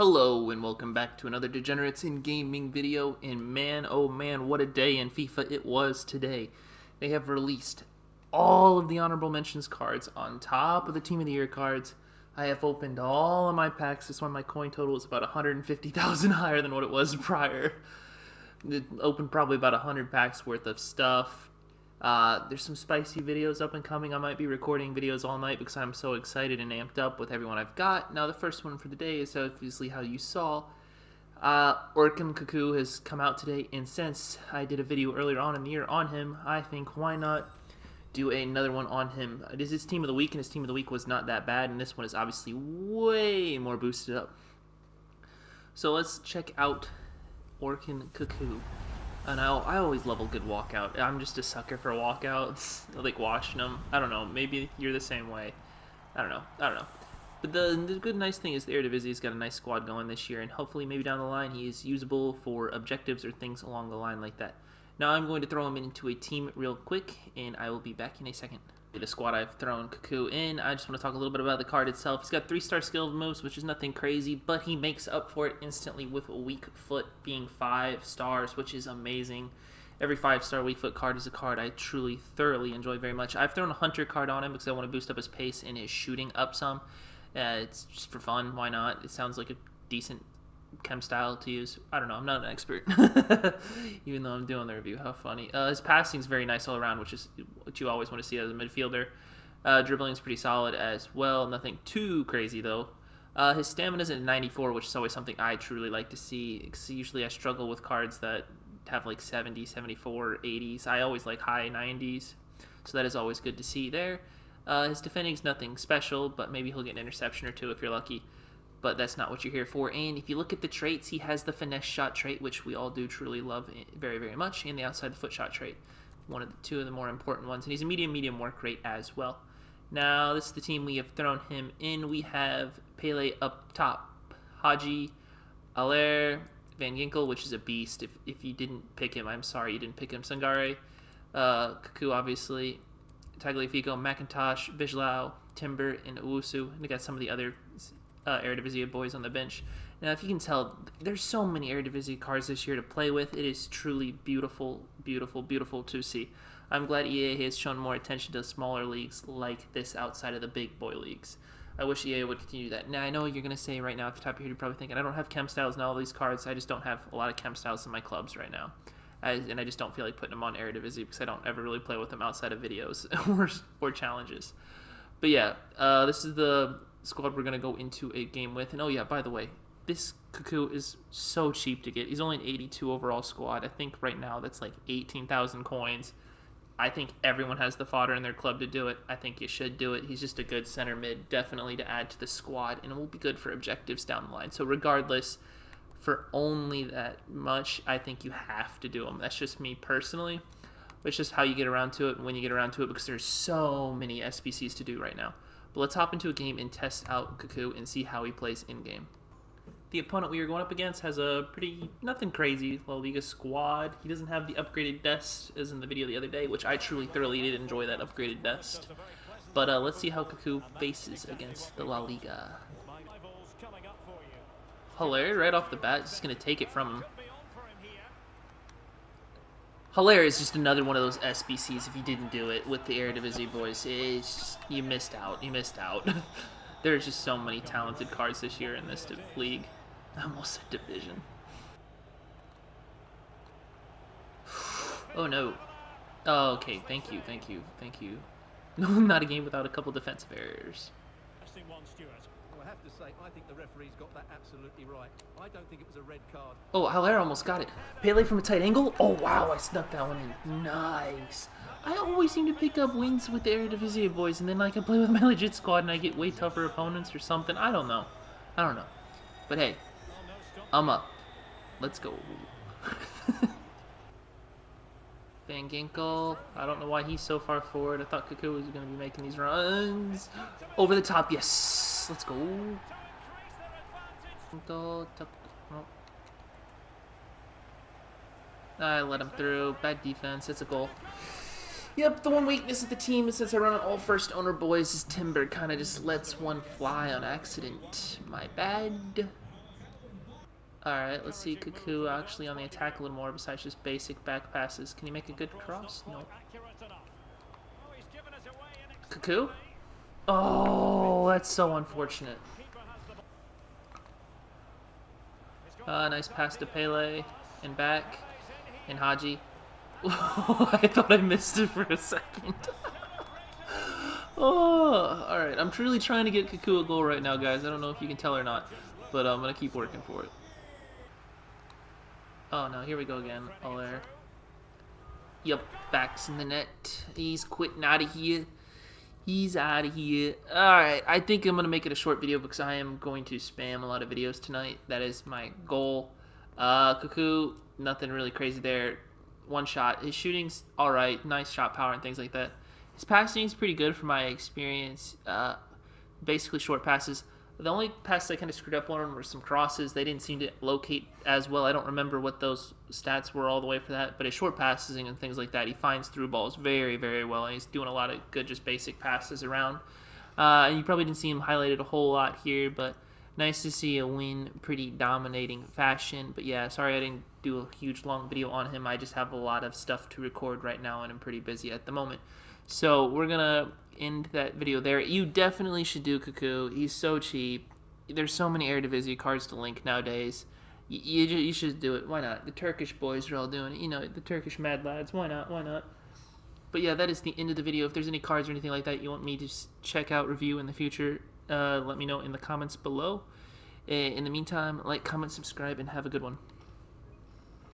Hello and welcome back to another Degenerates in Gaming video and man oh man what a day in FIFA it was today. They have released all of the honorable mentions cards on top of the team of the year cards. I have opened all of my packs. This one my coin total is about 150,000 higher than what it was prior. It opened probably about 100 packs worth of stuff. Uh, there's some spicy videos up and coming. I might be recording videos all night because I'm so excited and amped up with everyone I've got. Now, the first one for the day is obviously how you saw. Uh, Orkun Kokcu has come out today, and since I did a video earlier on in the year on him, I think why not do another one on him. It is his team of the week, and his team of the week was not that bad, and this one is obviously way more boosted up. So let's check out Orkun Kokcu. And I, I always love a good walkout. I'm just a sucker for walkouts. I like watching them. I don't know. Maybe you're the same way. I don't know. I don't know. But the, the good nice thing is the Eredivisie's got a nice squad going this year, and hopefully maybe down the line he is usable for objectives or things along the line like that. Now I'm going to throw him into a team real quick, and I will be back in a second the squad I've thrown Kokcu in. I just want to talk a little bit about the card itself. He's got three star skilled moves, which is nothing crazy, but he makes up for it instantly with a weak foot being five stars, which is amazing. Every five star weak foot card is a card I truly, thoroughly enjoy very much. I've thrown a hunter card on him because I want to boost up his pace and his shooting up some. Uh, it's just for fun. Why not? It sounds like a decent chem style to use. I don't know. I'm not an expert, even though I'm doing the review. How funny. Uh, his passing is very nice all around, which is what you always want to see as a midfielder. Uh, dribbling is pretty solid as well. Nothing too crazy though. Uh, his stamina is at 94, which is always something I truly like to see. Usually I struggle with cards that have like 70, 74, 80s. I always like high 90s, so that is always good to see there. Uh, his defending is nothing special, but maybe he'll get an interception or two if you're lucky but that's not what you're here for. And if you look at the traits, he has the finesse shot trait, which we all do truly love very, very much, and the outside the foot shot trait, one of the two of the more important ones. And he's a medium, medium work rate as well. Now, this is the team we have thrown him in. We have Pele up top, Hagi, Haller, Van Ginkel, which is a beast. If, if you didn't pick him, I'm sorry you didn't pick him. Sangare, uh, Kokcu, obviously, Tagliafico, McIntosh, Bijlow, Timber, and Owusu. And we got some of the other uh, Eredivisie boys on the bench. Now, if you can tell, there's so many Eredivisie cards this year to play with. It is truly beautiful, beautiful, beautiful to see. I'm glad EA has shown more attention to smaller leagues like this outside of the big boy leagues. I wish EA would continue that. Now, I know you're going to say right now at the top of your head, you're probably thinking, I don't have chem styles and all these cards. I just don't have a lot of chem styles in my clubs right now. I, and I just don't feel like putting them on Eredivisie because I don't ever really play with them outside of videos or, or challenges. But yeah, uh, this is the squad we're going to go into a game with. And oh yeah, by the way, this Kokcu is so cheap to get. He's only an 82 overall squad. I think right now that's like 18,000 coins. I think everyone has the fodder in their club to do it. I think you should do it. He's just a good center mid, definitely to add to the squad, and it will be good for objectives down the line. So regardless, for only that much, I think you have to do them. That's just me personally. It's just how you get around to it and when you get around to it because there's so many SBCs to do right now. But let's hop into a game and test out Kokcu and see how he plays in-game. The opponent we are going up against has a pretty, nothing crazy, La Liga squad. He doesn't have the upgraded dest as in the video the other day, which I truly thoroughly did enjoy that upgraded dest. But uh, let's see how Kokcu faces against the La Liga. Hilarious, right off the bat, just going to take it from him. Hilarious, just another one of those SBCs if you didn't do it with the Eredivisie boys. It's just, you missed out. You missed out. There's just so many talented cards this year in this league. I almost said division. Oh no. Oh, okay. Thank you. Thank you. Thank you. No, not a game without a couple defensive errors. I have to say, I think the referee's got that absolutely right. I don't think it was a red card. Oh, Haller almost got it. Pele from a tight angle. Oh, wow, I snuck that one in. Nice. I always seem to pick up wins with the Eredivisie boys, and then I can play with my legit squad and I get way tougher opponents or something. I don't know. I don't know. But hey, I'm up. Let's go. Van Ginkel. I don't know why he's so far forward. I thought Kokcu was going to be making these runs. Over the top, yes. Let's go. I let him through. Bad defense. It's a goal. Yep, the one weakness of the team is since I run on all first owner boys is Timber kind of just lets one fly on accident. My bad. Alright, let's see Kokcu actually on the attack a little more besides just basic back passes. Can he make a good cross? No. Kokcu? Oh, that's so unfortunate. Uh, nice pass to Pele and back and Hagi. I thought I missed it for a second. oh, alright. I'm truly trying to get Kokcu a goal right now, guys. I don't know if you can tell or not, but I'm going to keep working for it. Oh no, here we go again. Haller. Yep, back's in the net. He's quitting out of here. He's out of here. Alright, I think I'm going to make it a short video because I am going to spam a lot of videos tonight. That is my goal. Uh, Kokcu, nothing really crazy there. One shot. His shooting's alright. Nice shot power and things like that. His passing is pretty good for my experience. Uh, basically short passes. The only pass I kind of screwed up on were some crosses. They didn't seem to locate as well. I don't remember what those stats were all the way for that, but his short passes and things like that, he finds through balls very, very well, and he's doing a lot of good, just basic passes around. Uh, and you probably didn't see him highlighted a whole lot here, but nice to see a win, pretty dominating fashion. But yeah, sorry I didn't do a huge long video on him. I just have a lot of stuff to record right now, and I'm pretty busy at the moment. So we're gonna end that video there. You definitely should do Kokcu. He's so cheap. There's so many Air Eredivisie cards to link nowadays. You, you, you should do it. Why not? The Turkish boys are all doing it. You know, the Turkish mad lads. Why not? Why not? But yeah, that is the end of the video. If there's any cards or anything like that you want me to check out, review in the future, uh, let me know in the comments below. In the meantime, like, comment, subscribe, and have a good one.